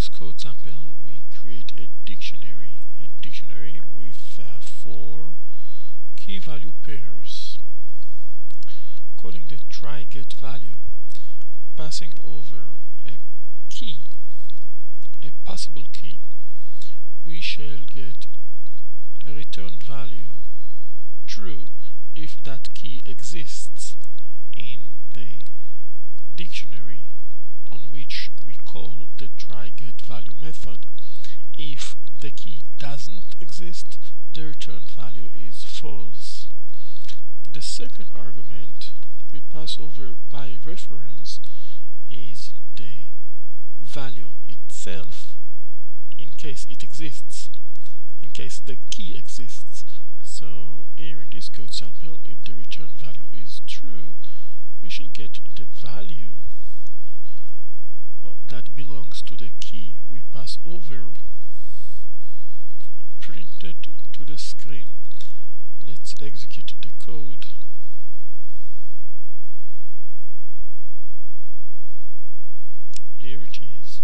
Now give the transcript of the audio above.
this code sample, we create a dictionary, a dictionary with uh, four key value pairs. Calling the try get value, passing over a key, a possible key, we shall get a returned value true if that key exists in the dictionary on which we call the try method. If the key doesn't exist, the return value is false. The second argument we pass over by reference is the value itself in case it exists, in case the key exists. So here in this code sample, if the return value is true, we should get the value belongs to the key we pass over printed to the screen. Let's execute the code. Here it is.